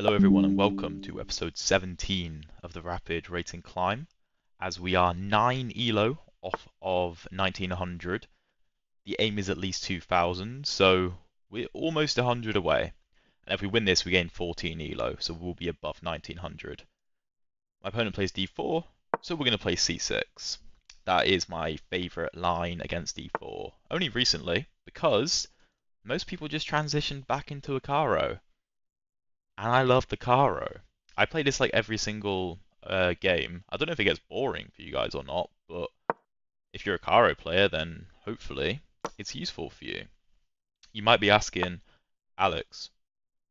Hello everyone and welcome to episode 17 of the Rapid Rating Climb. As we are 9 elo off of 1900, the aim is at least 2000, so we're almost 100 away. And if we win this, we gain 14 elo, so we'll be above 1900. My opponent plays d4, so we're going to play c6. That is my favourite line against d4. Only recently, because most people just transitioned back into a caro and I love the Caro. I play this like every single uh, game. I don't know if it gets boring for you guys or not, but if you're a Caro player, then hopefully it's useful for you. You might be asking, Alex,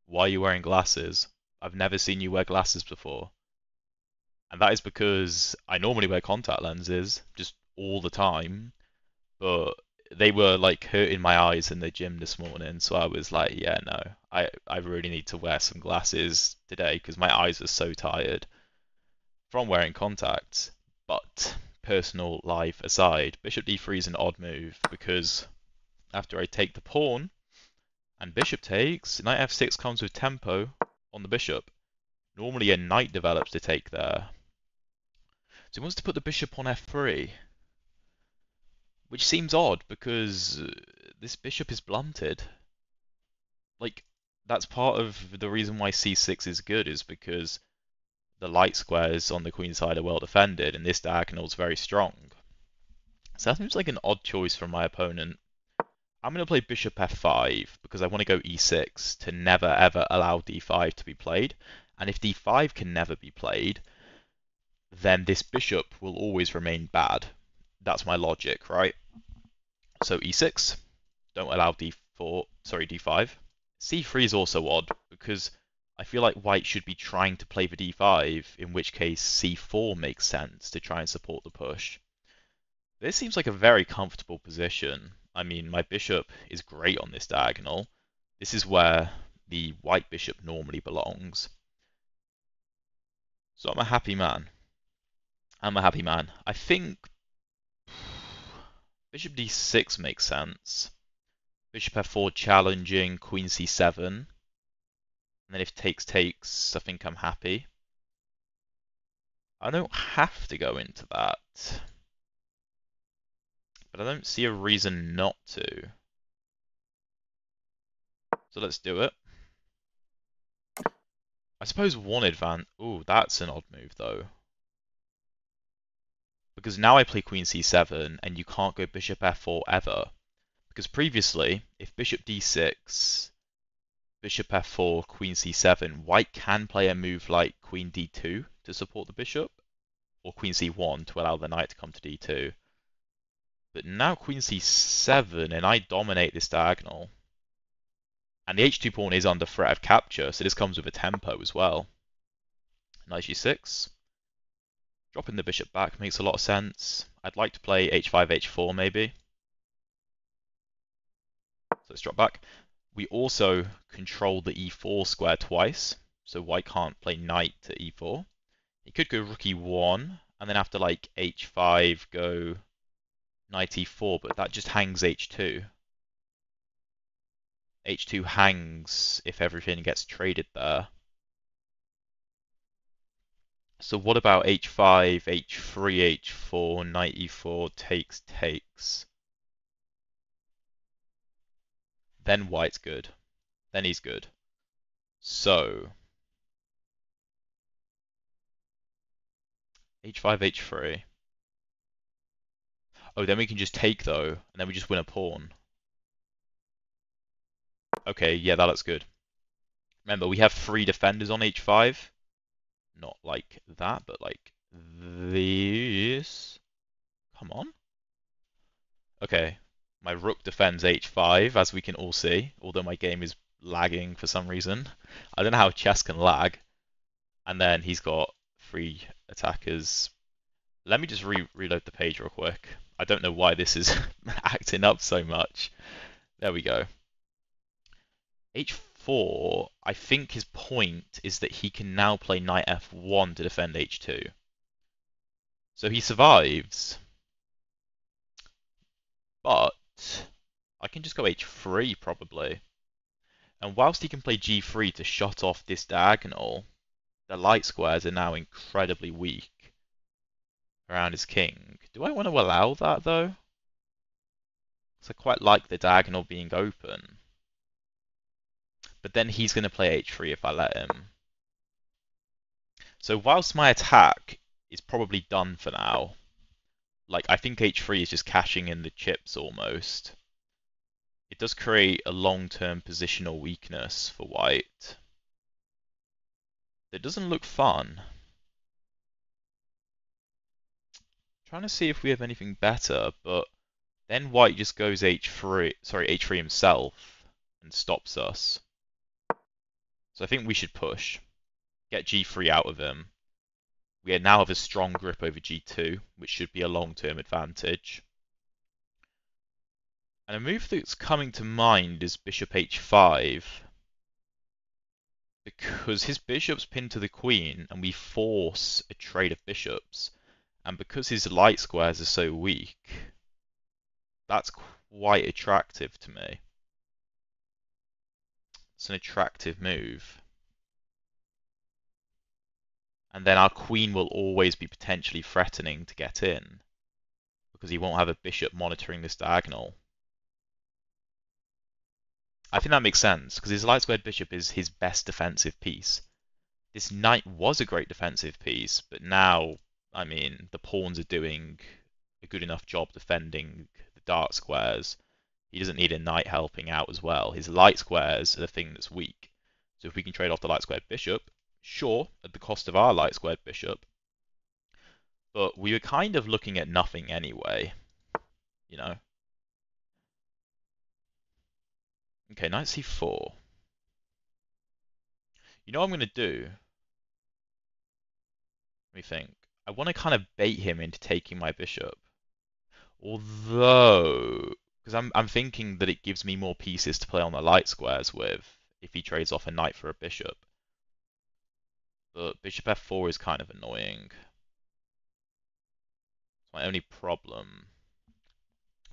why are you wearing glasses? I've never seen you wear glasses before. And that is because I normally wear contact lenses just all the time, but they were like hurting my eyes in the gym this morning, so I was like, yeah, no, I I really need to wear some glasses today because my eyes are so tired from wearing contacts. But personal life aside, bishop d3 is an odd move because after I take the pawn and bishop takes, knight f6 comes with tempo on the bishop. Normally a knight develops to take there. So he wants to put the bishop on f3. Which seems odd because uh, this bishop is blunted. Like, that's part of the reason why c6 is good, is because the light squares on the queen side are well defended, and this diagonal is very strong. So that seems like an odd choice from my opponent. I'm going to play bishop f5 because I want to go e6 to never ever allow d5 to be played. And if d5 can never be played, then this bishop will always remain bad. That's my logic, right? So e6, don't allow d4, sorry, d5. c3 is also odd because I feel like white should be trying to play for d5, in which case c4 makes sense to try and support the push. This seems like a very comfortable position. I mean, my bishop is great on this diagonal. This is where the white bishop normally belongs. So I'm a happy man. I'm a happy man. I think Bishop d6 makes sense. Bishop f4 challenging, queen c7. And then if takes takes, I think I'm happy. I don't have to go into that. But I don't see a reason not to. So let's do it. I suppose one advance... Ooh, that's an odd move though because now I play queen c7 and you can't go bishop f4 ever. Because previously, if bishop d6, bishop f4, queen c7, white can play a move like queen d2 to support the bishop, or queen c1 to allow the knight to come to d2. But now queen c7 and I dominate this diagonal. And the h2 pawn is under threat of capture, so this comes with a tempo as well. Knight g6. Dropping the bishop back makes a lot of sense. I'd like to play h5, h4 maybe. So let's drop back. We also control the e4 square twice, so white can't play knight to e4. He could go rook e1, and then after like h5 go knight e4, but that just hangs h2. h2 hangs if everything gets traded there. So what about h5, h3, h4, knight e4, takes, takes? Then white's good. Then he's good. So... h5, h3. Oh, then we can just take though, and then we just win a pawn. Okay, yeah, that looks good. Remember, we have three defenders on h5 not like that, but like this. Come on. Okay, my rook defends h5, as we can all see, although my game is lagging for some reason. I don't know how chess can lag. And then he's got three attackers. Let me just re reload the page real quick. I don't know why this is acting up so much. There we go. h 4, I think his point is that he can now play knight f1 to defend h2. So he survives. But I can just go h3 probably. And whilst he can play g3 to shut off this diagonal, the light squares are now incredibly weak around his king. Do I want to allow that though? Because I quite like the diagonal being open. But then he's going to play h3 if I let him. So whilst my attack is probably done for now, like I think h3 is just cashing in the chips almost. It does create a long-term positional weakness for white. It doesn't look fun. trying to see if we have anything better, but then white just goes h3, sorry, h3 himself and stops us. So I think we should push. Get g3 out of him. We now have a strong grip over g2, which should be a long-term advantage. And a move that's coming to mind is bishop h5. Because his bishop's pinned to the queen, and we force a trade of bishops. And because his light squares are so weak, that's quite attractive to me. It's an attractive move. And then our queen will always be potentially threatening to get in. Because he won't have a bishop monitoring this diagonal. I think that makes sense, because his light squared bishop is his best defensive piece. This knight was a great defensive piece, but now I mean, the pawns are doing a good enough job defending the dark squares. He doesn't need a knight helping out as well. His light squares are the thing that's weak. So if we can trade off the light squared bishop, sure, at the cost of our light squared bishop. But we were kind of looking at nothing anyway, you know. Okay, knight c4. You know what I'm going to do? Let me think. I want to kind of bait him into taking my bishop. Although, because I'm, I'm thinking that it gives me more pieces to play on the light squares with if he trades off a knight for a bishop. But bishop f4 is kind of annoying. It's my only problem.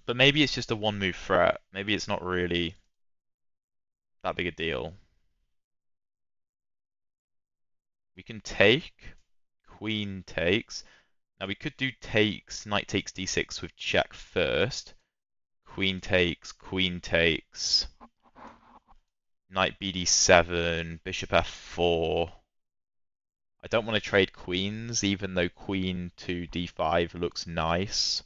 But maybe it's just a one move threat. Maybe it's not really that big a deal. We can take queen takes. Now we could do takes, knight takes d6 with check first. Queen takes, queen takes. Knight bd7, bishop f4. I don't want to trade queens, even though queen to d5 looks nice.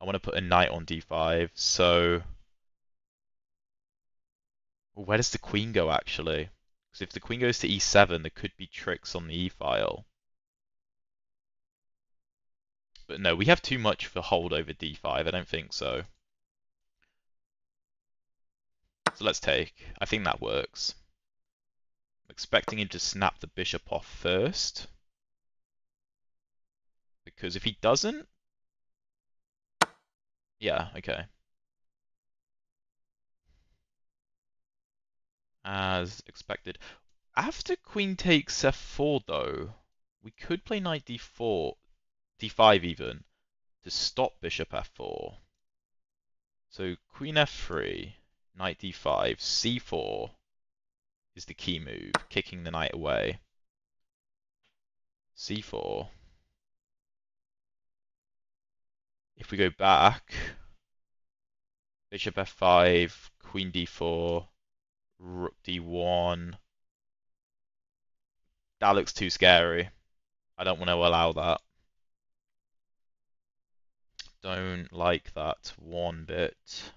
I want to put a knight on d5, so... Where does the queen go, actually? Because if the queen goes to e7, there could be tricks on the e-file. But no, we have too much for hold over d5. I don't think so. So let's take. I think that works. I'm expecting him to snap the bishop off first. Because if he doesn't... Yeah, okay. As expected. After queen takes f4 though, we could play knight d4 d5 even, to stop bishop f4. So queen f3, knight d5, c4 is the key move, kicking the knight away. c4. If we go back, bishop f5, queen d4, rook d1. That looks too scary. I don't want to allow that. Don't like that one bit.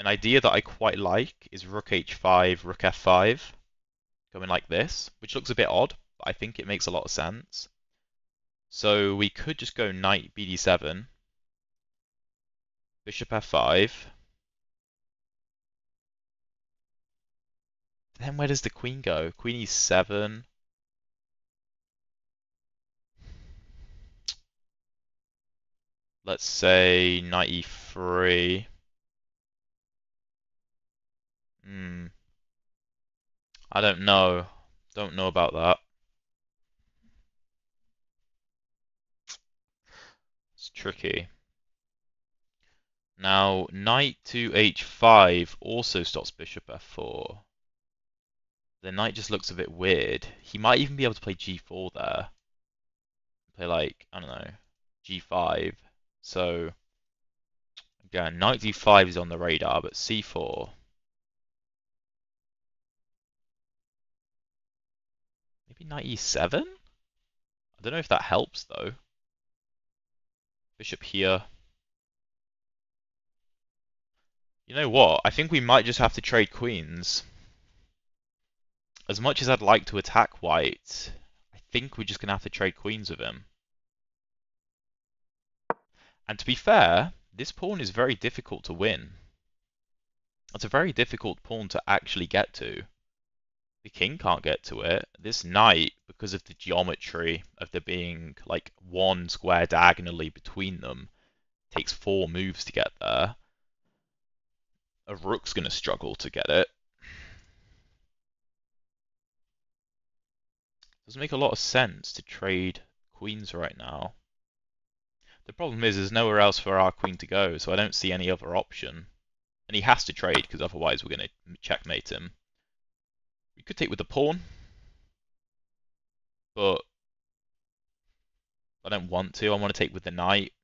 An idea that I quite like is rook h5, rook f5, going like this, which looks a bit odd, but I think it makes a lot of sense. So we could just go knight bd7, bishop f5. Then where does the queen go? Queen e7. let's say knight e3. Hmm. I don't know. Don't know about that. It's tricky. Now, knight to h5 also stops bishop f4. The knight just looks a bit weird. He might even be able to play g4 there. Play like, I don't know, g5. So, again, knight d5 is on the radar, but c4. Maybe knight e7? I don't know if that helps, though. Bishop here. You know what? I think we might just have to trade queens. As much as I'd like to attack white, I think we're just going to have to trade queens with him. And to be fair, this pawn is very difficult to win. It's a very difficult pawn to actually get to. The king can't get to it. This knight, because of the geometry of there being like one square diagonally between them, takes four moves to get there a rook's going to struggle to get it. Doesn't make a lot of sense to trade queens right now. The problem is there's nowhere else for our queen to go, so I don't see any other option. And he has to trade, because otherwise we're going to checkmate him. We could take with the pawn. But I don't want to. I want to take with the knight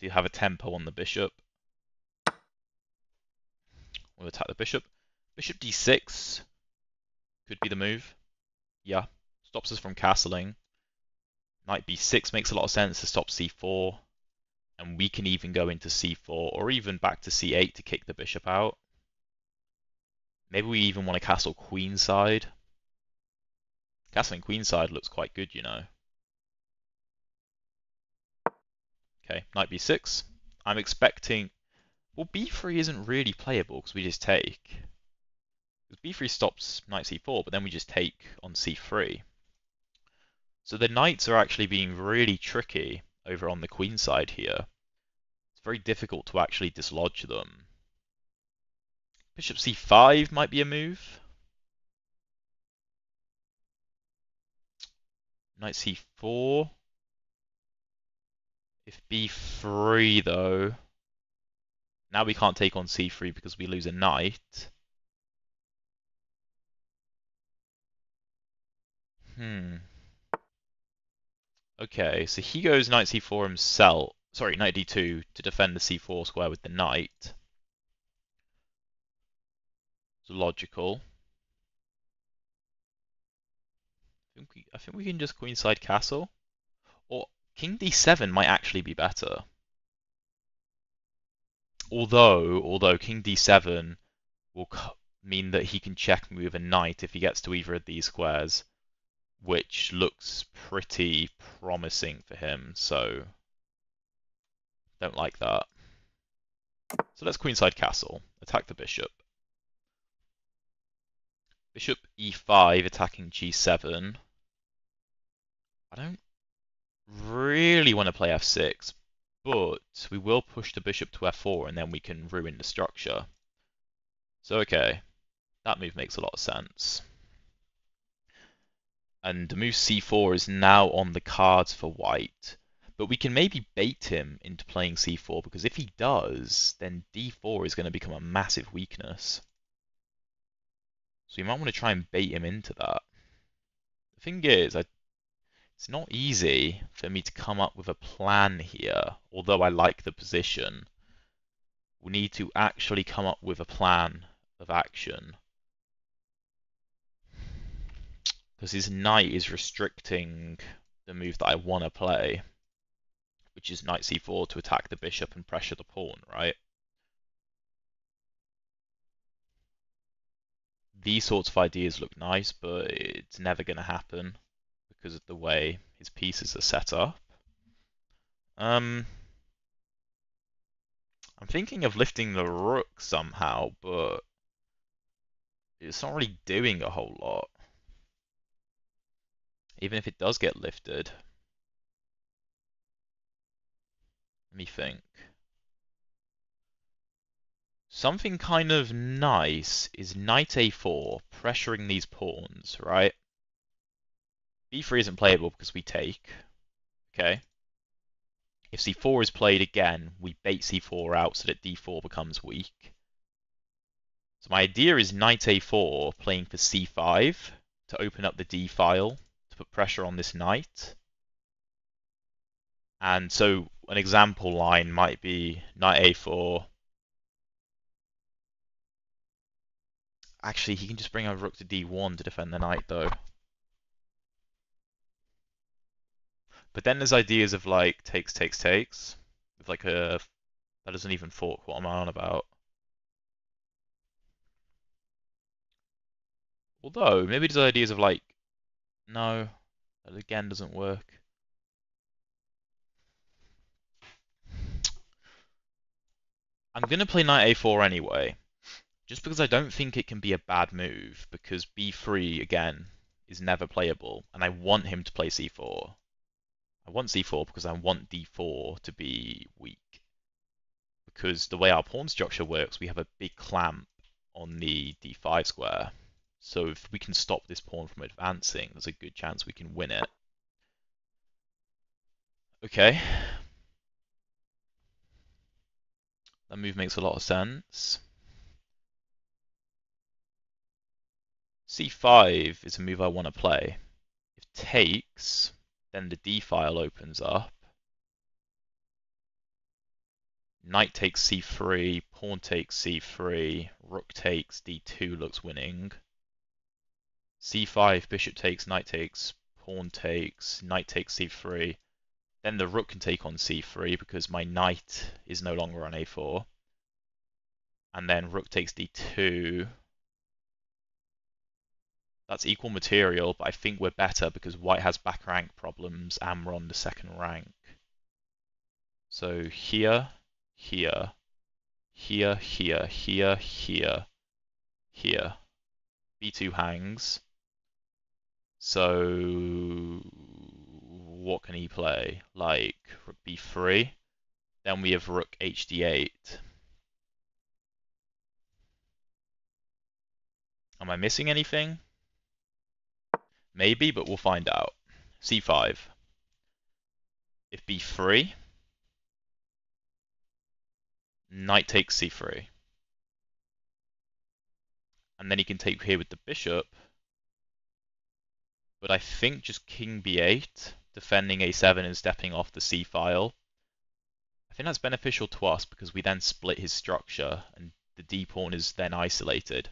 to have a tempo on the bishop. We'll attack the bishop. Bishop d6 could be the move. Yeah, stops us from castling. Knight b6 makes a lot of sense to stop c4. And we can even go into c4 or even back to c8 to kick the bishop out. Maybe we even want to castle queenside. Castling queenside looks quite good, you know. Okay, knight b6. I'm expecting well, b3 isn't really playable because we just take. Because b3 stops knight c4, but then we just take on c3. So the knights are actually being really tricky over on the queen side here. It's very difficult to actually dislodge them. Bishop c5 might be a move. Knight c4. If b3 though, now we can't take on c3 because we lose a knight. Hmm. Okay, so he goes knight c4 himself. Sorry, knight d2 to defend the c4 square with the knight. It's logical. I think, we, I think we can just queenside castle. Or king d7 might actually be better although although king d7 will mean that he can check me with a knight if he gets to either of these squares, which looks pretty promising for him, so don't like that. So let's queenside castle, attack the bishop. Bishop e5 attacking g7. I don't really want to play f6, but we will push the bishop to f4 and then we can ruin the structure. So okay, that move makes a lot of sense. And the move c4 is now on the cards for white. But we can maybe bait him into playing c4 because if he does, then d4 is going to become a massive weakness. So you might want to try and bait him into that. The thing is, I it's not easy for me to come up with a plan here, although I like the position. We need to actually come up with a plan of action. Because his knight is restricting the move that I want to play, which is knight c4 to attack the bishop and pressure the pawn, right? These sorts of ideas look nice, but it's never going to happen because of the way his pieces are set up. Um, I'm thinking of lifting the rook somehow, but it's not really doing a whole lot. Even if it does get lifted. Let me think. Something kind of nice is knight a4, pressuring these pawns, right? b3 isn't playable because we take. Okay. If c4 is played again, we bait c4 out so that d4 becomes weak. So my idea is knight a4 playing for c5 to open up the d file to put pressure on this knight. And so an example line might be knight a4. Actually, he can just bring a rook to d1 to defend the knight, though. But then there's ideas of like takes, takes, takes. With like a that doesn't even fork. What am I on about? Although maybe there's ideas of like no, that again doesn't work. I'm gonna play knight a4 anyway, just because I don't think it can be a bad move, because b3 again is never playable, and I want him to play c4. I want c4 because I want d4 to be weak. Because the way our pawn structure works, we have a big clamp on the d5 square. So if we can stop this pawn from advancing, there's a good chance we can win it. Okay. That move makes a lot of sense. C5 is a move I want to play. If takes, then the D file opens up. Knight takes c3, pawn takes c3, rook takes d2 looks winning. c5, bishop takes, knight takes, pawn takes, knight takes c3. Then the rook can take on c3 because my knight is no longer on a4. And then rook takes d2. That's equal material, but I think we're better because white has back rank problems and we're on the second rank. So here, here, here, here, here, here, here. b2 hangs. So what can he play? Like rook b3. Then we have rook hd8. Am I missing anything? Maybe, but we'll find out. c5. If b3, knight takes c3. And then he can take here with the bishop. But I think just king b8, defending a7 and stepping off the c file. I think that's beneficial to us because we then split his structure and the d pawn is then isolated.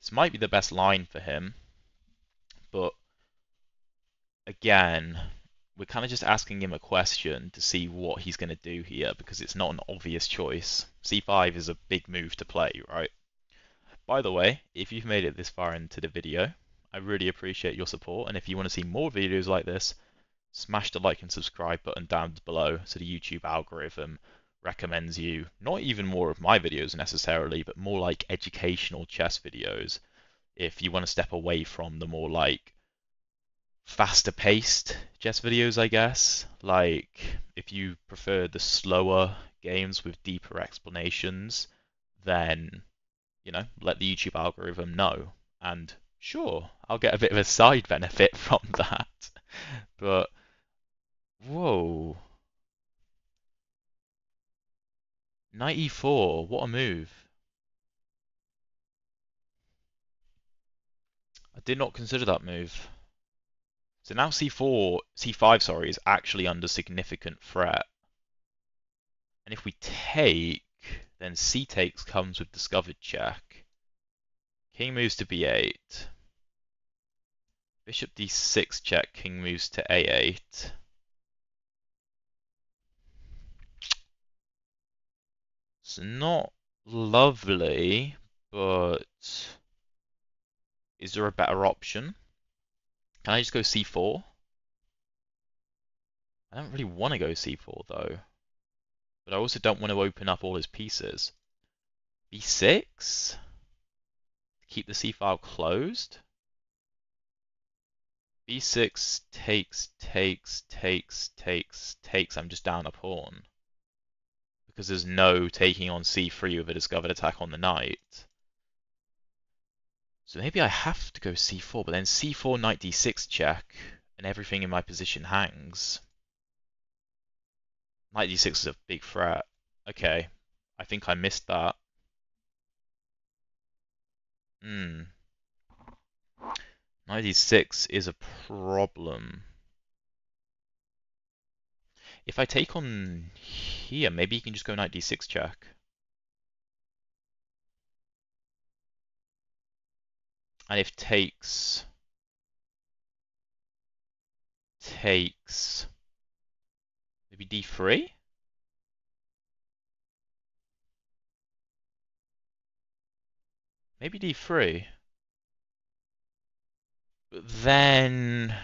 This might be the best line for him. But again, we're kind of just asking him a question to see what he's going to do here because it's not an obvious choice. c5 is a big move to play, right? By the way, if you've made it this far into the video, I really appreciate your support and if you want to see more videos like this, smash the like and subscribe button down below so the YouTube algorithm recommends you not even more of my videos necessarily, but more like educational chess videos if you want to step away from the more like faster paced chess videos, I guess. Like if you prefer the slower games with deeper explanations, then you know, let the YouTube algorithm know. And sure, I'll get a bit of a side benefit from that. but whoa. Knight e4, what a move. I did not consider that move. So now c4, c5, sorry, is actually under significant threat. And if we take, then c takes comes with discovered check. King moves to b8. Bishop d6 check, king moves to a8. It's not lovely, but is there a better option? Can I just go c4? I don't really want to go c4 though. But I also don't want to open up all his pieces. b6? Keep the c file closed? b6 takes, takes, takes, takes, takes. I'm just down a pawn. Because there's no taking on c3 with a discovered attack on the knight. So maybe I have to go c4, but then c4 knight d6 check, and everything in my position hangs. Knight d6 is a big threat. Okay, I think I missed that. Hmm. Knight d6 is a problem. If I take on here, maybe you can just go knight d6 check. And if takes takes maybe d3? Maybe d3. But then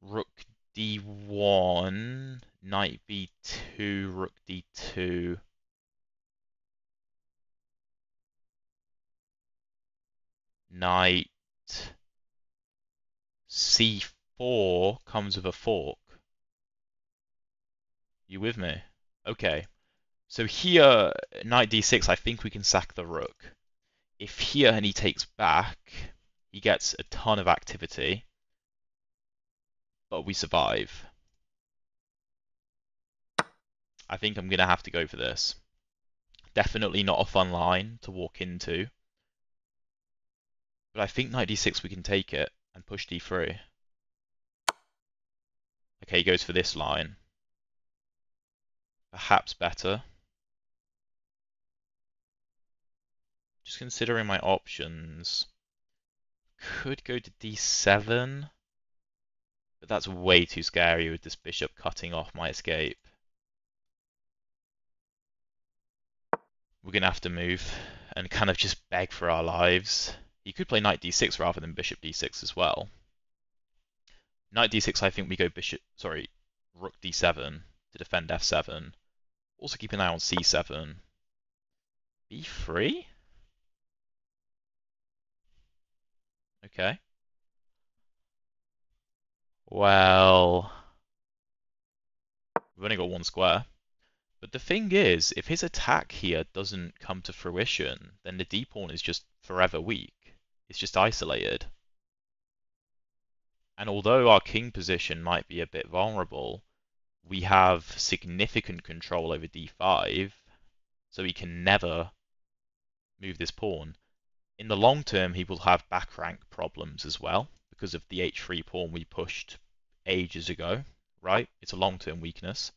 rook d1, knight b2, rook d2. Knight c4 comes with a fork. You with me? Okay. So here, knight d6, I think we can sack the rook. If here and he takes back, he gets a ton of activity, but we survive. I think I'm going to have to go for this. Definitely not a fun line to walk into. But I think knight d6 we can take it and push d3. Okay, he goes for this line. Perhaps better. Just considering my options. Could go to d7. But that's way too scary with this bishop cutting off my escape. We're going to have to move and kind of just beg for our lives. He could play knight d6 rather than bishop d6 as well. Knight d6, I think we go bishop, sorry, rook d7 to defend f7. Also keep an eye on c7. b3? Okay. Well, we've only got one square. But the thing is, if his attack here doesn't come to fruition, then the d pawn is just forever weak. It's just isolated. And although our king position might be a bit vulnerable, we have significant control over d5, so he can never move this pawn. In the long term, he will have back rank problems as well, because of the h3 pawn we pushed ages ago, right? It's a long-term weakness.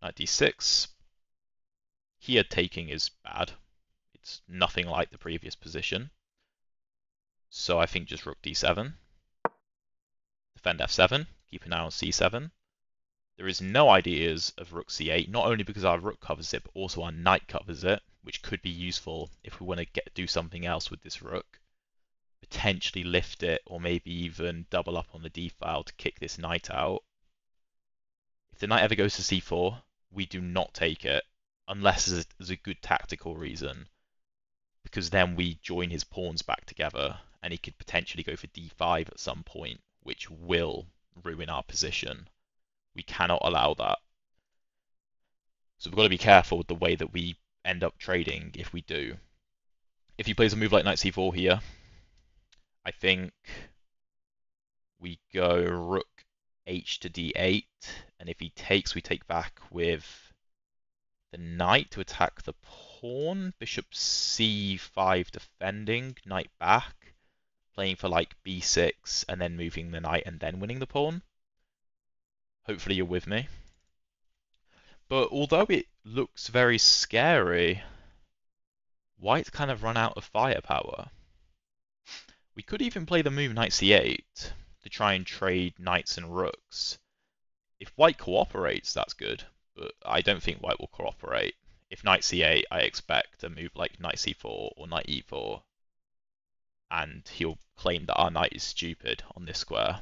Knight d6. Here taking is bad. It's nothing like the previous position. So I think just rook d7 defend f7, keep an eye on c7. There is no ideas of rook c8, not only because our rook covers it, but also our knight covers it, which could be useful if we want to get do something else with this rook. Potentially lift it, or maybe even double up on the d file to kick this knight out. If the knight ever goes to c4, we do not take it, unless there's a good tactical reason, because then we join his pawns back together, and he could potentially go for d5 at some point, which will ruin our position. We cannot allow that. So we've got to be careful with the way that we end up trading if we do. If he plays a move like knight c4 here, I think we go rook h to d8, and if he takes, we take back with the knight to attack the pawn, bishop c5 defending, knight back, playing for like b6 and then moving the knight and then winning the pawn. Hopefully you're with me. But although it looks very scary, white's kind of run out of firepower. We could even play the move knight c8 to try and trade knights and rooks. If white cooperates, that's good, but I don't think white will cooperate. If knight c8, I expect a move like knight c4 or knight e4 and he'll claim that our knight is stupid on this square.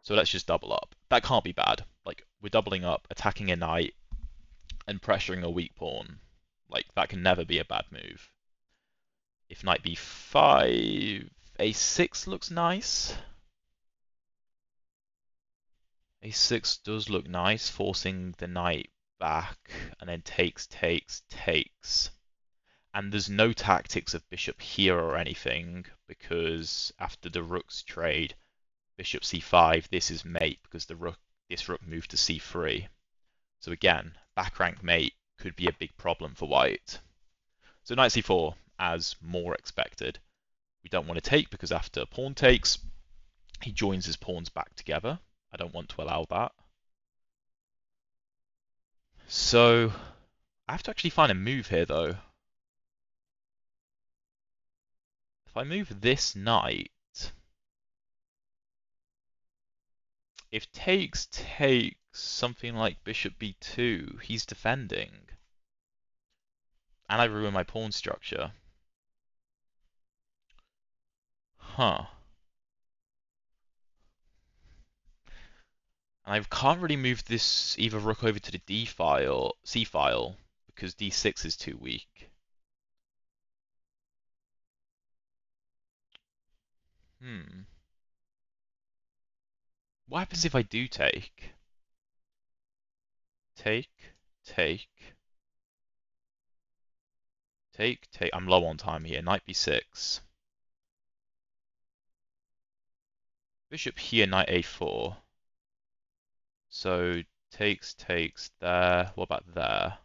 So let's just double up. That can't be bad. Like, we're doubling up, attacking a knight, and pressuring a weak pawn. Like, that can never be a bad move. If knight b5, a6 looks nice. a6 does look nice, forcing the knight back, and then takes, takes, takes and there's no tactics of bishop here or anything because after the rook's trade, bishop c5, this is mate because the rook this rook moved to c3. So again, back rank mate could be a big problem for white. So knight c4, as more expected. We don't want to take because after pawn takes, he joins his pawns back together. I don't want to allow that. So I have to actually find a move here though. If I move this knight, if takes takes something like bishop b2, he's defending. And I ruin my pawn structure. Huh. And I can't really move this either rook over to the d file, c file, because d6 is too weak. Hmm. What happens if I do take? Take, take, take, take. I'm low on time here. Knight b6. Bishop here, knight a4. So takes, takes there. What about there?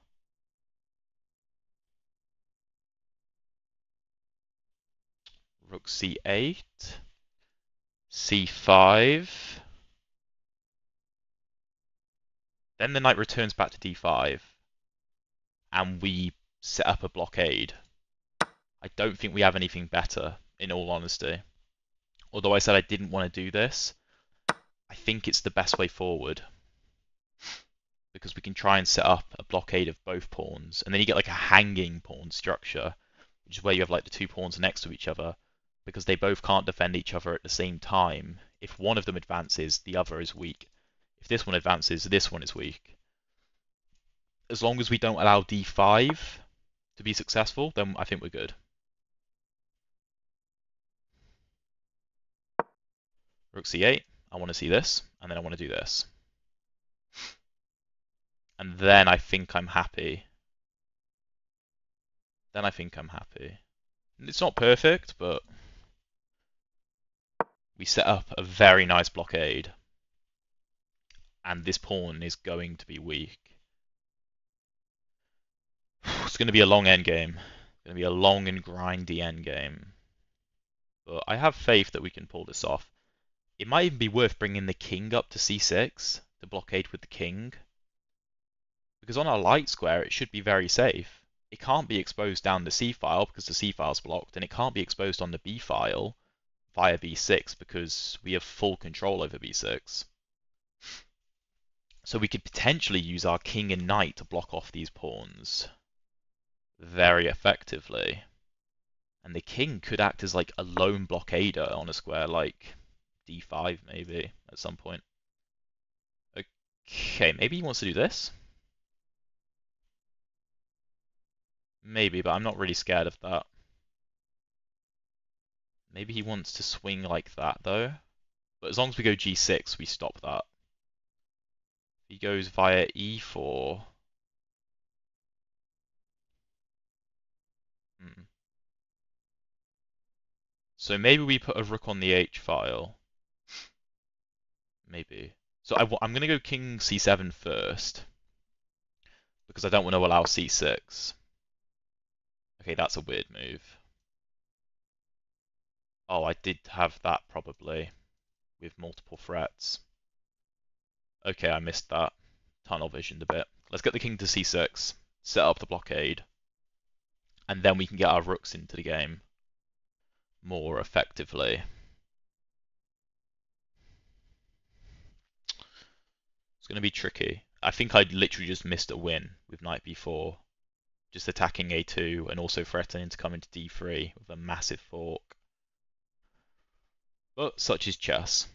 Rook c8. C5. Then the knight returns back to d5. And we set up a blockade. I don't think we have anything better, in all honesty. Although I said I didn't want to do this, I think it's the best way forward. Because we can try and set up a blockade of both pawns, and then you get like a hanging pawn structure, which is where you have like the two pawns next to each other, because they both can't defend each other at the same time. If one of them advances, the other is weak. If this one advances, this one is weak. As long as we don't allow d5 to be successful, then I think we're good. Rook c8, I want to see this, and then I want to do this. And then I think I'm happy. Then I think I'm happy. It's not perfect, but we set up a very nice blockade and this pawn is going to be weak. It's going to be a long endgame. It's going to be a long and grindy endgame. But I have faith that we can pull this off. It might even be worth bringing the king up to c6 to blockade with the king. Because on a light square, it should be very safe. It can't be exposed down the c file because the c file's blocked, and it can't be exposed on the b file via b6 because we have full control over b6. So we could potentially use our king and knight to block off these pawns very effectively. And the king could act as like a lone blockader on a square like d5 maybe at some point. Okay, maybe he wants to do this. Maybe, but I'm not really scared of that. Maybe he wants to swing like that though. But as long as we go g6, we stop that. He goes via e4. Hmm. So maybe we put a rook on the h file. Maybe. So I, am going to go king c7 first. Because I don't want to allow c6. Okay, that's a weird move. Oh, I did have that probably. With multiple threats. Okay, I missed that. Tunnel visioned a bit. Let's get the king to c6, set up the blockade, and then we can get our rooks into the game more effectively. It's going to be tricky. I think I literally just missed a win with knight b4. Just attacking a2 and also threatening to come into d3 with a massive fork. But such is chess.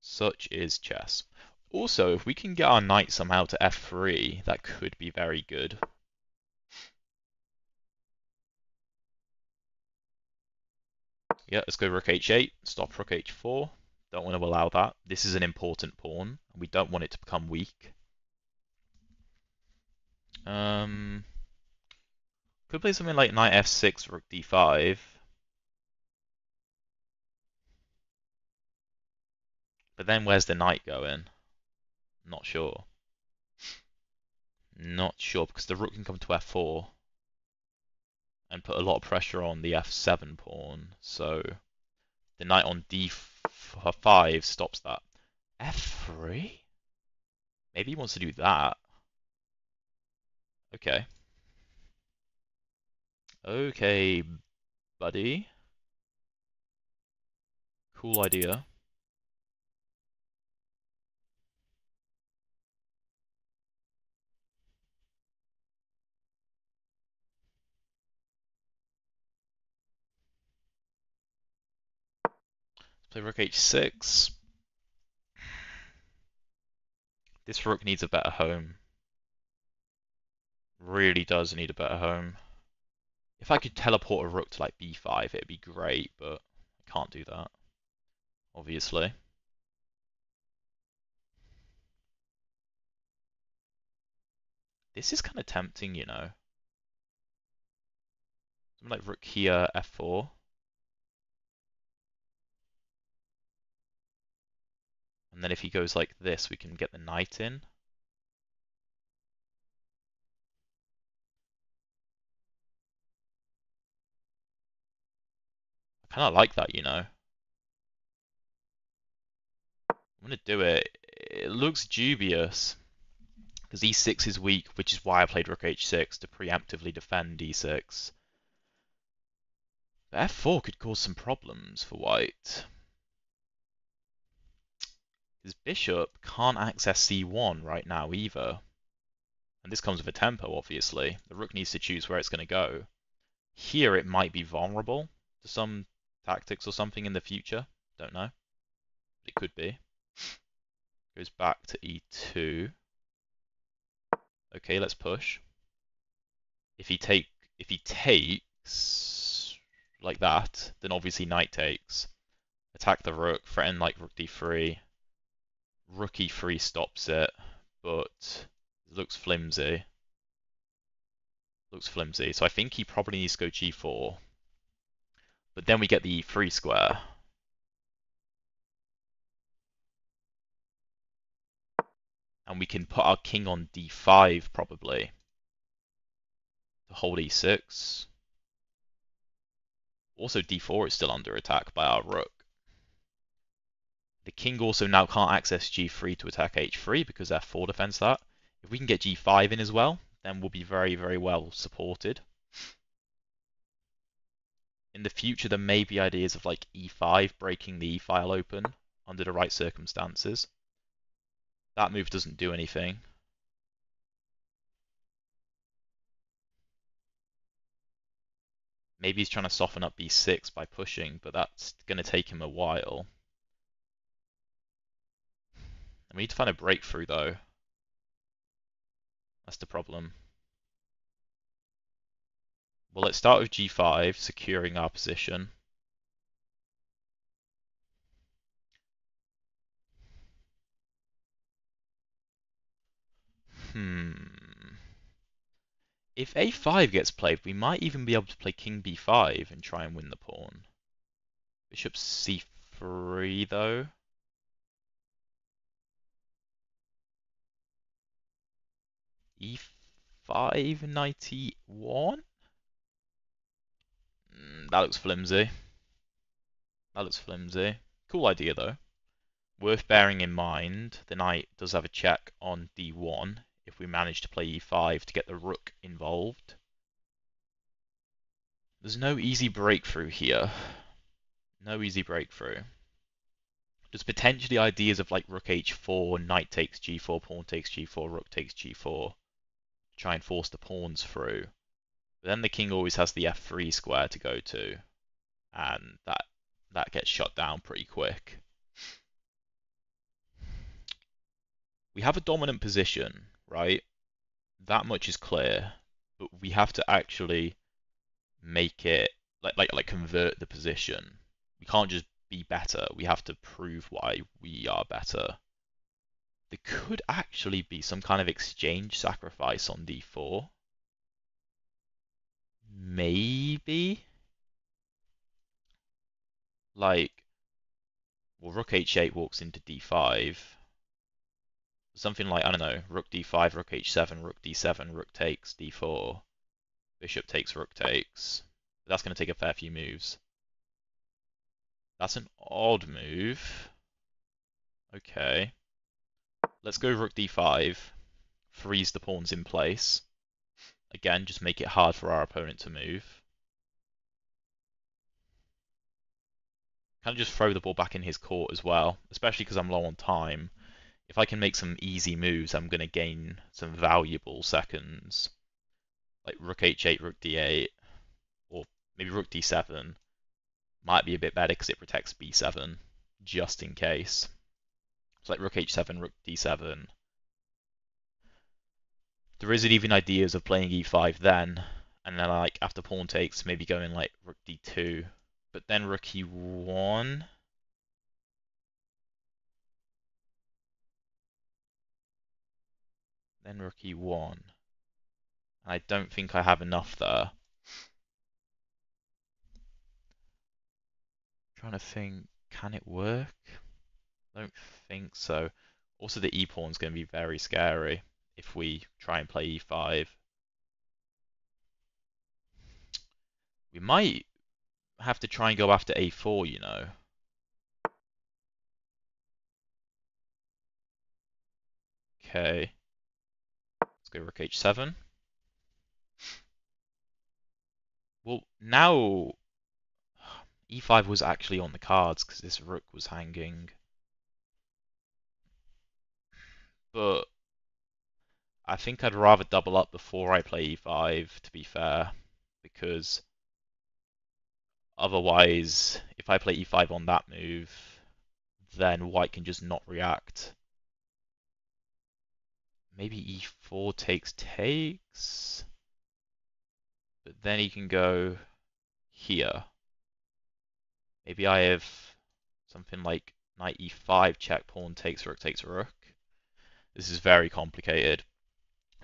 Such is chess. Also, if we can get our knight somehow to f3, that could be very good. Yeah, let's go rook h8, stop rook h4. Don't want to allow that. This is an important pawn. And we don't want it to become weak. Um, could play something like knight f6, rook d5. But then where's the knight going? Not sure. Not sure because the rook can come to f4 and put a lot of pressure on the f7 pawn. So the knight on d5 stops that. f3? Maybe he wants to do that. Okay. Okay, buddy. Cool idea. Play rook h6. This rook needs a better home. Really does need a better home. If I could teleport a rook to like b5, it'd be great, but I can't do that, obviously. This is kind of tempting, you know. Something like rook here, f4. And then if he goes like this, we can get the knight in. I kind of like that, you know. I'm going to do it. It looks dubious. Because e6 is weak, which is why I played rook h6 to preemptively defend e6. But f4 could cause some problems for white. His bishop can't access c1 right now either. And this comes with a tempo, obviously. The rook needs to choose where it's going to go. Here it might be vulnerable to some tactics or something in the future. Don't know. But it could be. Goes back to e2. Okay, let's push. If he take if he takes like that, then obviously knight takes. Attack the rook, threaten like rook d3. Rook e3 stops it, but it looks flimsy. Looks flimsy. So I think he probably needs to go g4. But then we get the free square. And we can put our king on d5 probably. To hold e6. Also d4 is still under attack by our rook. The king also now can't access g3 to attack h3 because f4 defends that. If we can get g5 in as well, then we'll be very, very well supported. In the future, there may be ideas of like e5 breaking the e-file open under the right circumstances. That move doesn't do anything. Maybe he's trying to soften up b6 by pushing, but that's going to take him a while. We need to find a breakthrough though. That's the problem. Well, let's start with g5, securing our position. Hmm. If a5 gets played, we might even be able to play king b5 and try and win the pawn. Bishop c3 though. E5 knight e1? Mm, that looks flimsy. That looks flimsy. Cool idea though. Worth bearing in mind, the knight does have a check on d1 if we manage to play e5 to get the rook involved. There's no easy breakthrough here. No easy breakthrough. There's potentially ideas of like rook h4, knight takes g4, pawn takes g4, rook takes g4 try and force the pawns through. But then the king always has the f3 square to go to, and that that gets shut down pretty quick. We have a dominant position, right? That much is clear, but we have to actually make it like like like convert the position. We can't just be better. We have to prove why we are better there could actually be some kind of exchange sacrifice on d4. Maybe? Like, well, rook h8 walks into d5. something like, I don't know, rook d5, rook h7, rook d7, rook takes, d4, bishop takes, rook takes. That's going to take a fair few moves. That's an odd move. Okay. Let's go rook d5, freeze the pawns in place. Again, just make it hard for our opponent to move. Kind of just throw the ball back in his court as well, especially because I'm low on time. If I can make some easy moves, I'm going to gain some valuable seconds. Like rook h8, rook d8, or maybe rook d7 might be a bit better because it protects b7, just in case. Like rook h7, rook d7. There isn't even ideas of playing e5 then, and then like after pawn takes, maybe going like rook d2, but then rook e1. Then rook e1. I don't think I have enough there. trying to think, can it work? I don't think so. Also, the e pawn is going to be very scary if we try and play e5. We might have to try and go after a4, you know. Okay. Let's go rook h7. Well, now e5 was actually on the cards because this rook was hanging. But I think I'd rather double up before I play e5, to be fair, because otherwise, if I play e5 on that move, then white can just not react. Maybe e4 takes takes, but then he can go here. Maybe I have something like knight e5, check pawn takes rook takes rook. This is very complicated.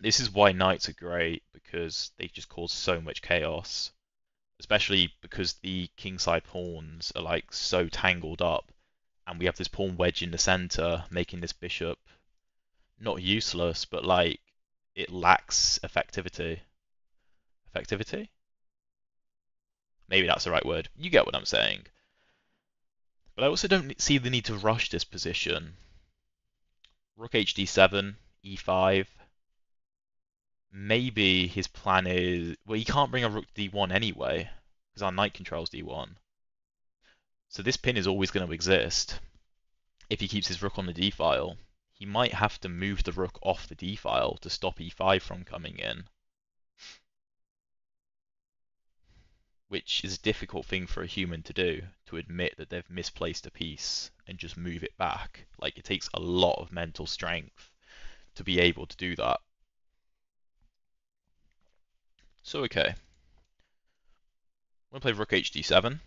This is why knights are great, because they just cause so much chaos. Especially because the kingside pawns are like so tangled up, and we have this pawn wedge in the center, making this bishop not useless, but like it lacks effectivity. Effectivity? Maybe that's the right word. You get what I'm saying. But I also don't see the need to rush this position. Rook hd7, e5. Maybe his plan is... Well, he can't bring a rook to d1 anyway, because our knight controls d1. So this pin is always going to exist. If he keeps his rook on the d-file, he might have to move the rook off the d-file to stop e5 from coming in. Which is a difficult thing for a human to do, to admit that they've misplaced a piece and just move it back. Like, it takes a lot of mental strength to be able to do that. So, okay. I'm going to play rook hd7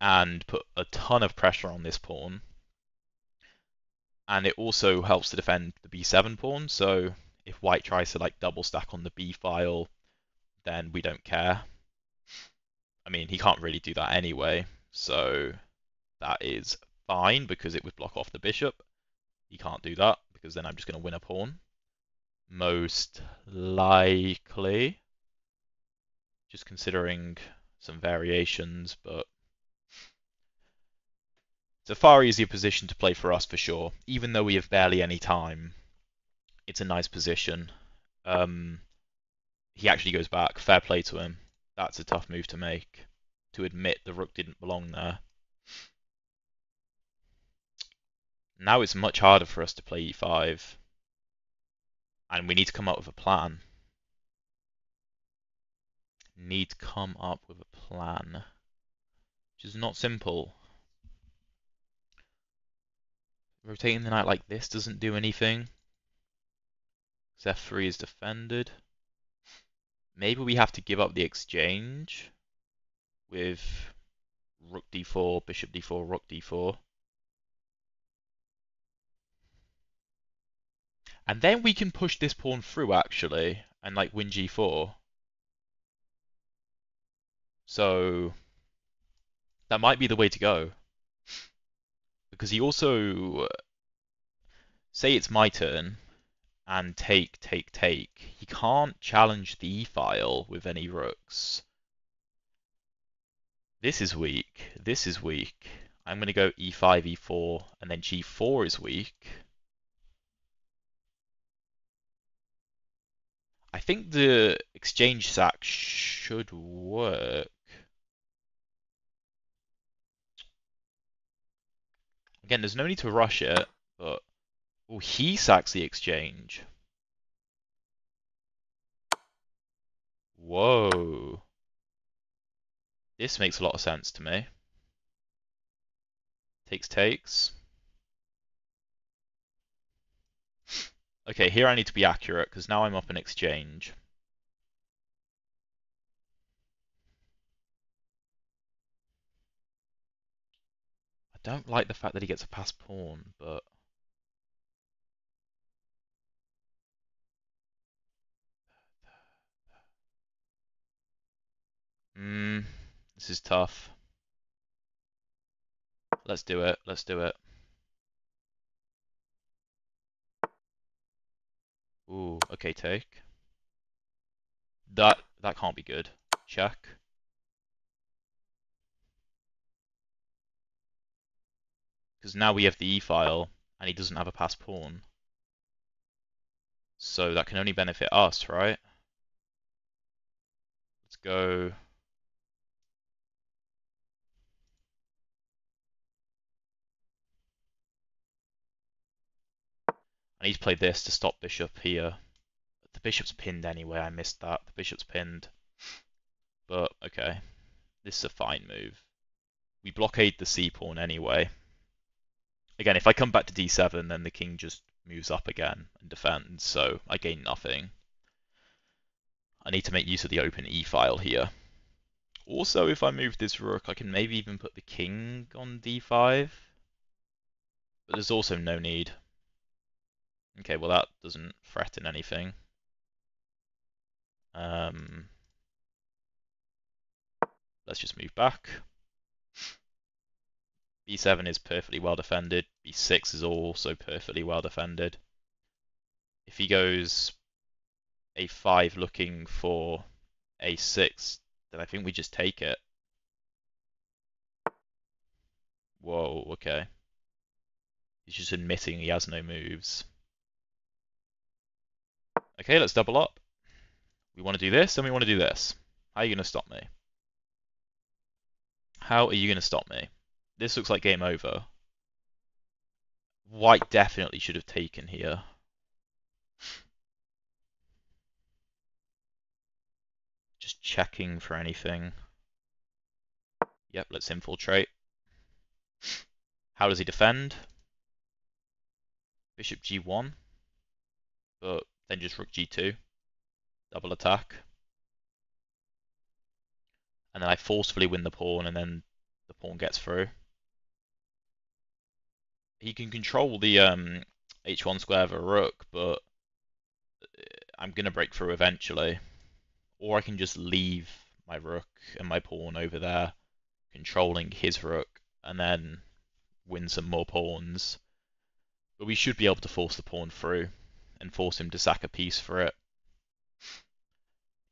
and put a ton of pressure on this pawn. And it also helps to defend the b7 pawn, so if white tries to like double stack on the b file, then we don't care I mean, he can't really do that anyway, so that is fine because it would block off the bishop. He can't do that because then I'm just going to win a pawn. Most likely. Just considering some variations, but it's a far easier position to play for us for sure. Even though we have barely any time, it's a nice position. Um, he actually goes back. Fair play to him. That's a tough move to make, to admit the rook didn't belong there. Now it's much harder for us to play e5. And we need to come up with a plan. Need to come up with a plan. Which is not simple. Rotating the knight like this doesn't do anything. f3 is defended. Maybe we have to give up the exchange with rook d4, bishop d4, rook d4. And then we can push this pawn through, actually, and, like, win g4. So, that might be the way to go. Because he also... Uh, say it's my turn and take, take, take. He can't challenge the e-file with any rooks. This is weak. This is weak. I'm going to go e5, e4, and then g4 is weak. I think the exchange sack should work. Again, there's no need to rush it, but... Oh, he sacks the exchange. Whoa. This makes a lot of sense to me. Takes takes. Okay, here I need to be accurate, because now I'm up in exchange. I don't like the fact that he gets a pass pawn, but... Hmm, this is tough. Let's do it, let's do it. Ooh, okay, take. That that can't be good. Check. Because now we have the e-file, and he doesn't have a pass pawn. So that can only benefit us, right? Let's go... I need to play this to stop bishop here. The bishop's pinned anyway, I missed that. The bishop's pinned. But, okay. This is a fine move. We blockade the c-pawn anyway. Again, if I come back to d7, then the king just moves up again and defends, so I gain nothing. I need to make use of the open e-file here. Also, if I move this rook, I can maybe even put the king on d5. But there's also no need. Okay, well that doesn't threaten anything. Um, let's just move back. B7 is perfectly well defended. B6 is also perfectly well defended. If he goes A5 looking for A6, then I think we just take it. Whoa, okay. He's just admitting he has no moves. Okay, let's double up. We want to do this, and we want to do this. How are you going to stop me? How are you going to stop me? This looks like game over. White definitely should have taken here. Just checking for anything. Yep, let's infiltrate. How does he defend? Bishop g1. But then just rook g2, double attack. And then I forcefully win the pawn, and then the pawn gets through. He can control the um, h1 square of a rook, but uh, I'm going to break through eventually. Or I can just leave my rook and my pawn over there, controlling his rook, and then win some more pawns. But we should be able to force the pawn through and force him to sack a piece for it.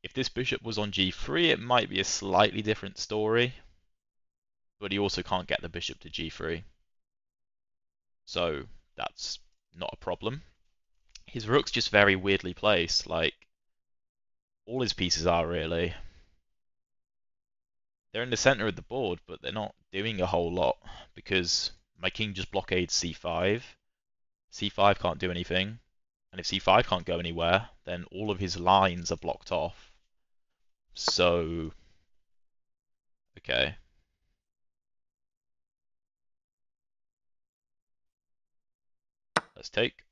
If this bishop was on g3, it might be a slightly different story, but he also can't get the bishop to g3. So that's not a problem. His rook's just very weirdly placed, like all his pieces are really. They're in the center of the board, but they're not doing a whole lot because my king just blockades c5. c5 can't do anything. And if c5 can't go anywhere, then all of his lines are blocked off. So, okay. Let's take.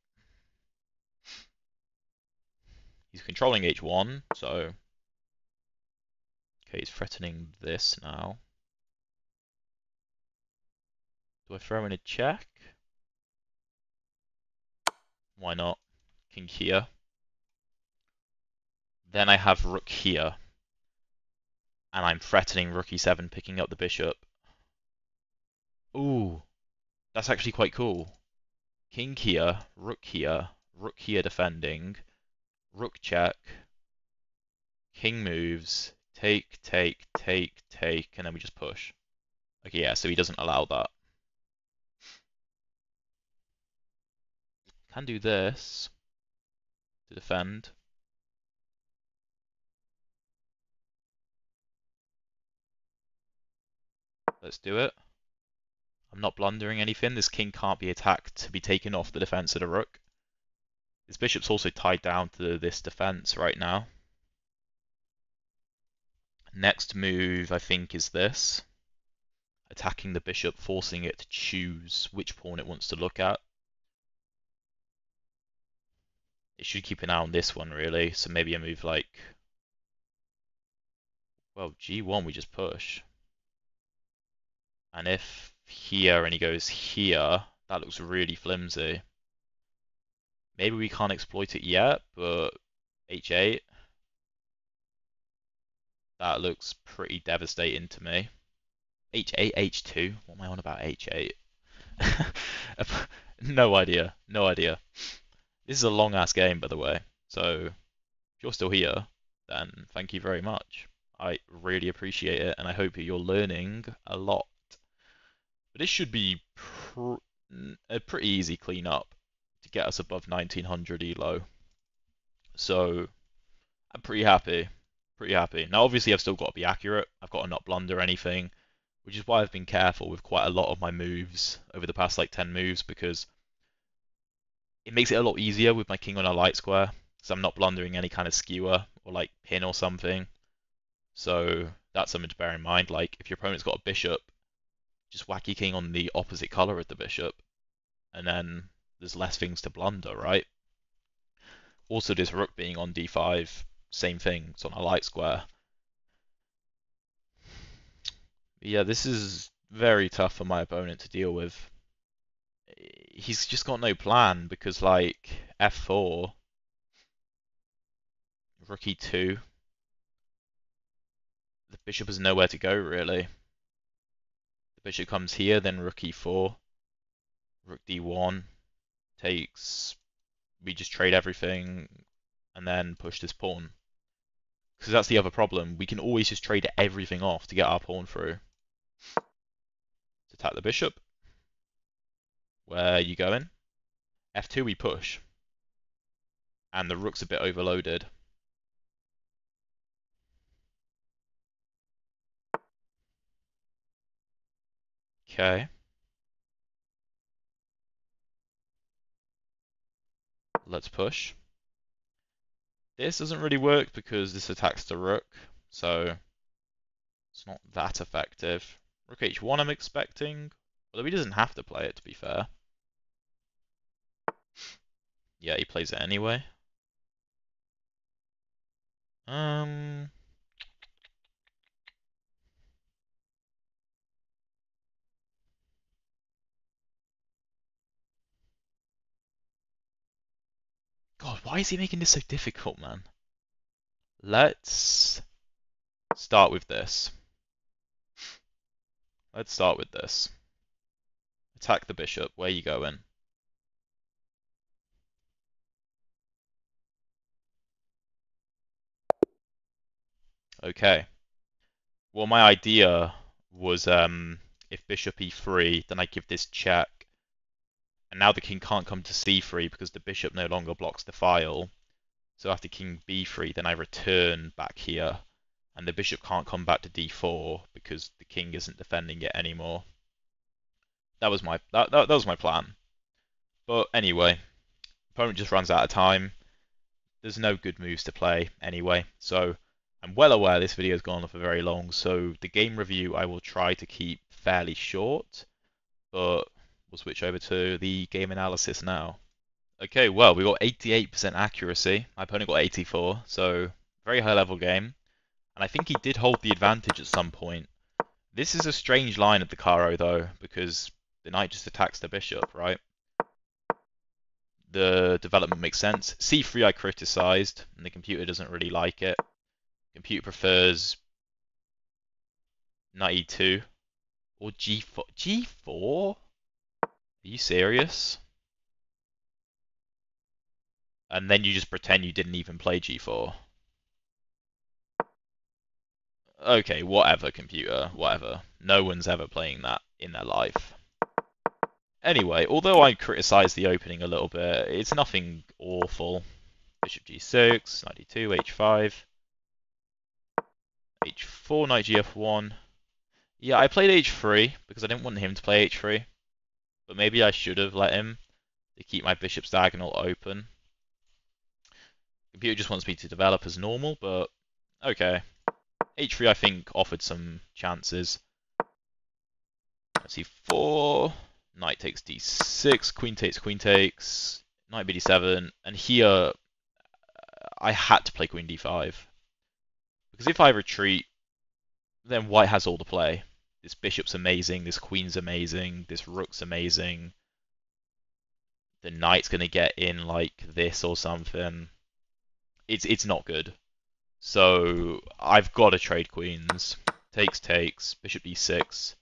He's controlling h1, so... Okay, he's threatening this now. Do I throw in a check? Why not? King here. Then I have rook here. And I'm threatening rook e7 picking up the bishop. Ooh, that's actually quite cool. king here, rook here, rook here defending, rook check, king moves, take, take, take, take, and then we just push. Okay, yeah, so he doesn't allow that. Can do this to defend. Let's do it. I'm not blundering anything. This king can't be attacked to be taken off the defense of the rook. This bishop's also tied down to this defense right now. Next move, I think, is this. Attacking the bishop, forcing it to choose which pawn it wants to look at. It should keep an eye on this one, really. So maybe a move like... Well, g1 we just push. And if here and he goes here, that looks really flimsy. Maybe we can't exploit it yet, but h8. That looks pretty devastating to me. h8, h2? What am I on about h8? no idea. No idea. This is a long ass game, by the way. So if you're still here, then thank you very much. I really appreciate it, and I hope you're learning a lot. But this should be pr a pretty easy cleanup to get us above 1900 elo. So I'm pretty happy. Pretty happy. Now, obviously, I've still got to be accurate. I've got to not blunder anything, which is why I've been careful with quite a lot of my moves over the past like 10 moves because it makes it a lot easier with my king on a light square so I'm not blundering any kind of skewer or like pin or something. So that's something to bear in mind. Like if your opponent's got a bishop just wacky king on the opposite color of the bishop, and then there's less things to blunder, right? Also, this rook being on d5, same thing, it's on a light square. Yeah, this is very tough for my opponent to deal with. He's just got no plan because, like, f4, rook e2, the bishop has nowhere to go, really. The bishop comes here, then rook e4, rook d1, takes, we just trade everything, and then push this pawn. Because that's the other problem. We can always just trade everything off to get our pawn through. Let's attack the bishop. Where are you going? f2 we push. And the rook's a bit overloaded. Okay. Let's push. This doesn't really work because this attacks the rook, so it's not that effective. Rook h1 I'm expecting, although he doesn't have to play it to be fair. Yeah, he plays it anyway. Um, God, why is he making this so difficult, man? Let's start with this. Let's start with this. Attack the bishop. Where you going? Okay. Well, my idea was um, if bishop e3, then I give this check and now the king can't come to c3 because the bishop no longer blocks the file. So after king b3, then I return back here. And the bishop can't come back to d4 because the king isn't defending it anymore. That was my that, that, that was my plan. But anyway, opponent just runs out of time. There's no good moves to play anyway. So I'm well aware this video has gone on for very long. So the game review I will try to keep fairly short. But We'll switch over to the game analysis now. Okay, well, we got 88% accuracy. My opponent got 84, so very high level game. And I think he did hold the advantage at some point. This is a strange line at the Caro, though, because the knight just attacks the bishop, right? The development makes sense. C3 I criticized, and the computer doesn't really like it. Computer prefers knight e2 or g4. G4? Are you serious? and then you just pretend you didn't even play g4. Okay, whatever, computer, whatever. No one's ever playing that in their life. Anyway, although I criticise the opening a little bit, it's nothing awful. Bishop g6, knight e2, h5, h4, knight gf1. Yeah, I played h3 because I didn't want him to play h3. But maybe I should have let him to keep my bishop's diagonal open. Computer just wants me to develop as normal, but okay. h3 I think offered some chances. Let's see, 4 knight takes d6, queen takes, queen takes, knight bd7, and here I had to play queen d5. Because if I retreat, then white has all the play. This bishop's amazing, this queen's amazing, this rook's amazing. The knight's going to get in like this or something. It's it's not good. So I've got to trade queens. Takes, takes, bishop d6.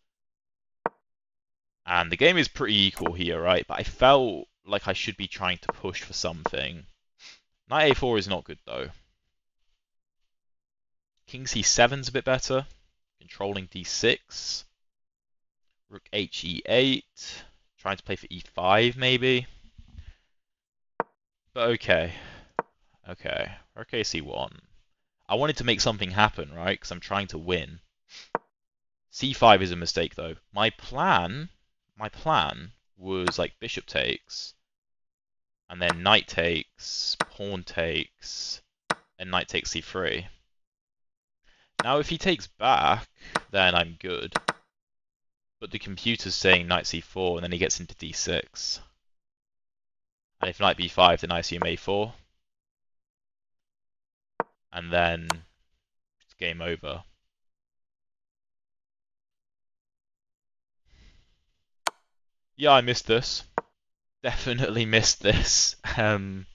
And the game is pretty equal here, right? But I felt like I should be trying to push for something. Knight a4 is not good, though. King c7 is a bit better. Controlling d6. Rook h e8. Trying to play for e5, maybe. But okay. Okay. Rook c1. I wanted to make something happen, right? Because I'm trying to win. c5 is a mistake, though. My plan my plan was like bishop takes, and then knight takes, pawn takes, and knight takes c3. Now if he takes back, then I'm good. But the computer's saying knight c4, and then he gets into d6. And if knight b5, then I assume a4. And then it's game over. Yeah, I missed this. Definitely missed this. Um,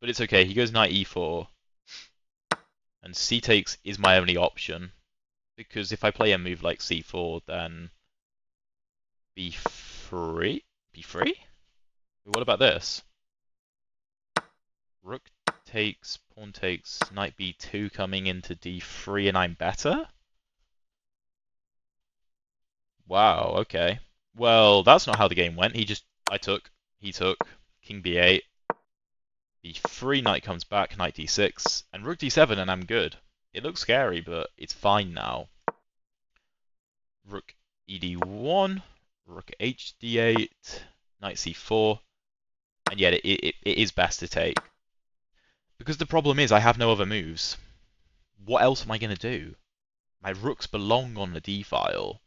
but it's okay. He goes knight e4. And c takes is my only option. Because if I play a move like c4, then b3? b3? What about this? Rook takes, pawn takes, knight b2 coming into d3 and I'm better? Wow, okay. Well, that's not how the game went. He just, I took, he took, king b8, b3, knight comes back, knight d6, and rook d7, and I'm good. It looks scary, but it's fine now. Rook ed1, rook hd8, knight c4, and yet it, it, it is best to take. Because the problem is I have no other moves. What else am I going to do? My rooks belong on the d-file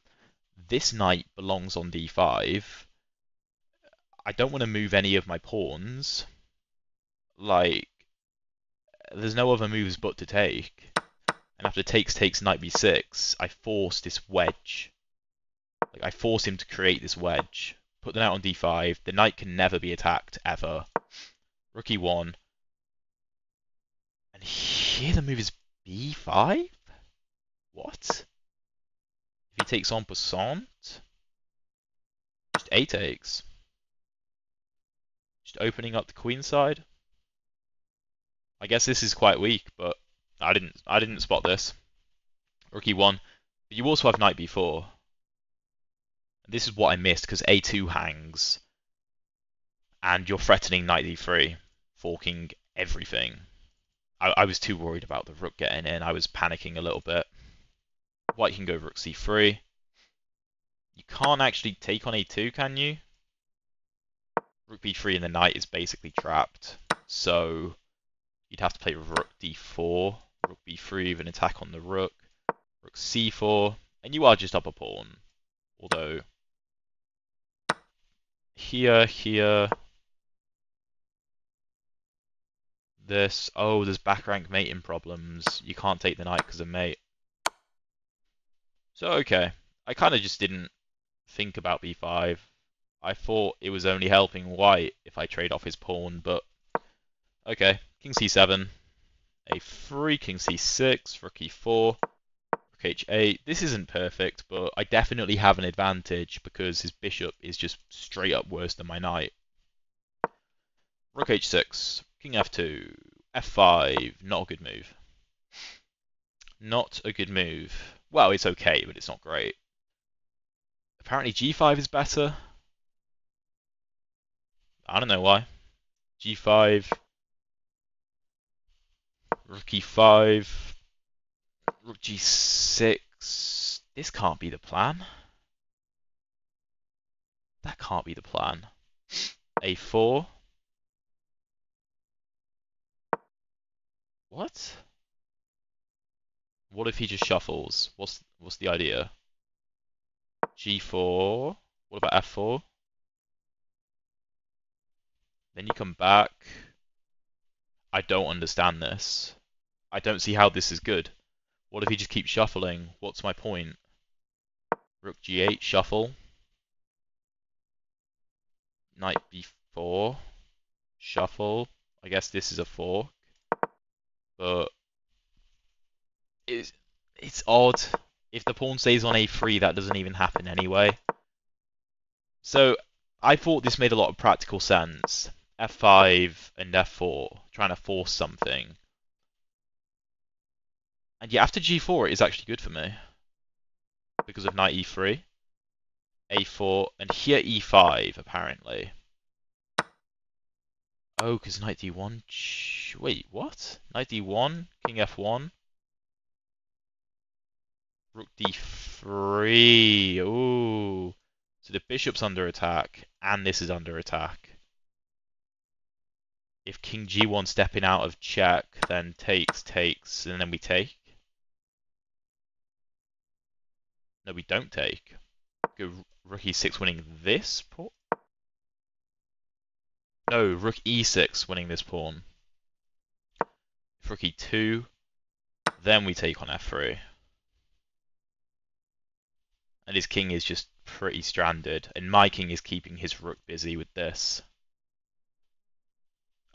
this knight belongs on d5. I don't want to move any of my pawns. Like, there's no other moves but to take. And after takes takes knight b6, I force this wedge. Like, I force him to create this wedge. Put the knight on d5. The knight can never be attacked, ever. Rook e1. And here the move is b5? What? If he takes en passant, just a takes. Just opening up the queen side. I guess this is quite weak, but I didn't I didn't spot this. Rook e1. But you also have knight b4. This is what I missed because a2 hangs. And you're threatening knight d3, forking everything. I, I was too worried about the rook getting in. I was panicking a little bit. White can go rook c3. You can't actually take on a2, can you? Rook b3 and the knight is basically trapped. So you'd have to play rook d4, rook b3 with an attack on the rook, rook c4, and you are just up a pawn. Although here, here, this, oh, there's back rank mating problems. You can't take the knight because of mate. So, okay. I kind of just didn't think about b5. I thought it was only helping white if I trade off his pawn, but okay. King c7, a3, king c6, rook e4, rook h8. This isn't perfect, but I definitely have an advantage because his bishop is just straight up worse than my knight. Rook h6, king f2, f5, not a good move. Not a good move. Well, it's okay, but it's not great. Apparently g5 is better. I don't know why. g5, rook e5, rook g6. This can't be the plan. That can't be the plan. a4. What? What if he just shuffles? What's what's the idea? G4. What about F4? Then you come back. I don't understand this. I don't see how this is good. What if he just keeps shuffling? What's my point? Rook G8, shuffle. Knight B4, shuffle. I guess this is a fork. But it's it's odd. If the pawn stays on a3, that doesn't even happen anyway. So I thought this made a lot of practical sense. f5 and f4, trying to force something. And yeah, after g4, it is actually good for me. Because of knight e3, a4, and here e5, apparently. Oh, because knight d1... Wait, what? Knight d1, king f1. Rook d3. Ooh. So the bishop's under attack, and this is under attack. If king g1 stepping out of check, then takes, takes, and then we take. No, we don't take. Go rook e6 winning this pawn? No, rook e6 winning this pawn. If rook e2, then we take on f3 and his king is just pretty stranded, and my king is keeping his rook busy with this.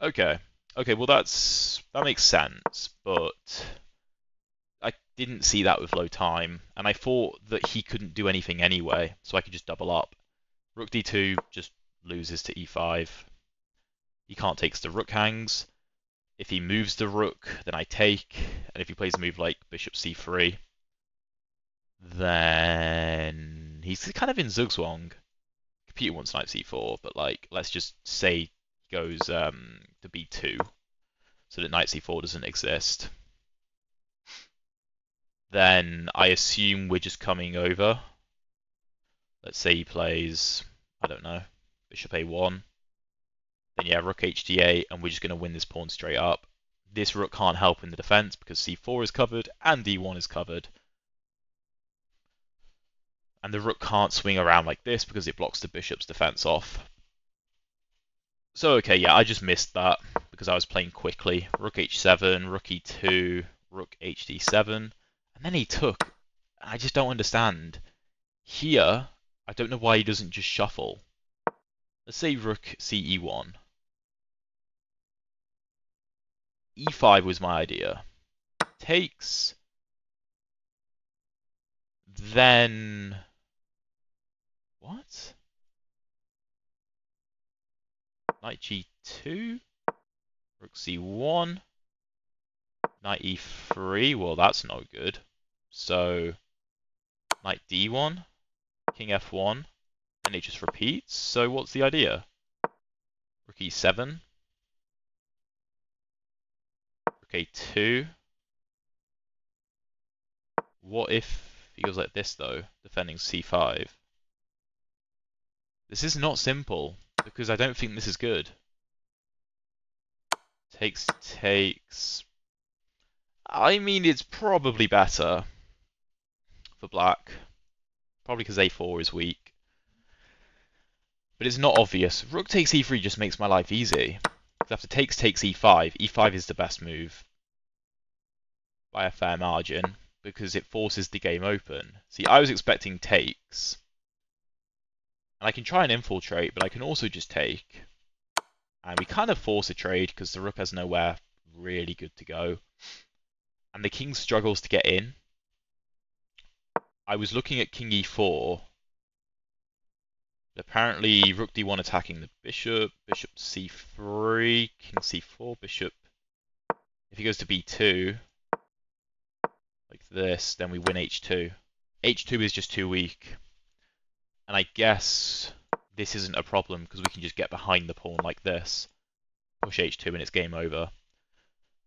Okay, okay, well that's that makes sense, but I didn't see that with low time, and I thought that he couldn't do anything anyway, so I could just double up. Rook d2 just loses to e5. He can't take the rook hangs. If he moves the rook, then I take, and if he plays a move like bishop c3, then he's kind of in Zugzwang. Computer wants knight c4, but like let's just say he goes um, to b2, so that knight c4 doesn't exist. Then I assume we're just coming over. Let's say he plays, I don't know, bishop a1. Then yeah, rook hd8, and we're just going to win this pawn straight up. This rook can't help in the defense because c4 is covered and d1 is covered and the rook can't swing around like this because it blocks the bishop's defense off. So okay, yeah, I just missed that because I was playing quickly. Rook h7, rook e2, rook hd7, and then he took. I just don't understand. Here, I don't know why he doesn't just shuffle. Let's say rook ce1. e5 was my idea. Takes. Then what? Knight g2, rook c1, knight e3, well that's no good. So, knight d1, king f1, and it just repeats. So what's the idea? Rook e7, rook a2. What if he goes like this though, defending c5? This is not simple, because I don't think this is good. Takes, takes... I mean, it's probably better for black. Probably because a4 is weak. But it's not obvious. Rook takes e3 just makes my life easy. After takes takes e5, e5 is the best move. By a fair margin. Because it forces the game open. See, I was expecting takes. And I can try and infiltrate, but I can also just take. And we kind of force a trade because the rook has nowhere really good to go. And the king struggles to get in. I was looking at king e4. apparently, rook d1 attacking the bishop, bishop c3, king c4, bishop. If he goes to b2, like this, then we win h2. h2 is just too weak. And I guess this isn't a problem because we can just get behind the pawn like this, push h2 and it's game over.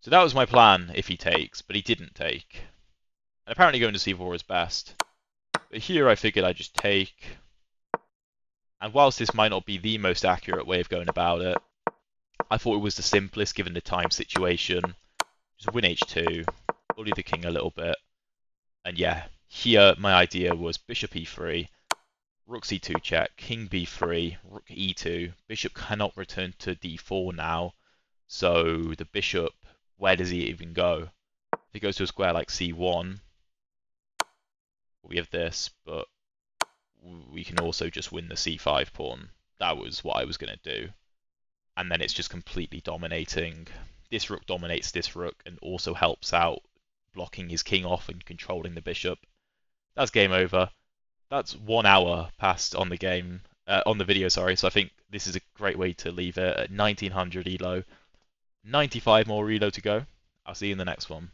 So that was my plan if he takes, but he didn't take. And apparently going to c4 is best. But here I figured I'd just take. And whilst this might not be the most accurate way of going about it, I thought it was the simplest given the time situation. Just win h2, bully the king a little bit. And yeah, here my idea was bishop e3, rook c2 check, king b3, rook e2. Bishop cannot return to d4 now. So the bishop, where does he even go? If he goes to a square like c1, we have this, but we can also just win the c5 pawn. That was what I was going to do. And then it's just completely dominating. This rook dominates this rook and also helps out blocking his king off and controlling the bishop. That's game over. That's one hour passed on the game, uh, on the video, sorry. So I think this is a great way to leave it at 1900 elo. 95 more elo to go. I'll see you in the next one.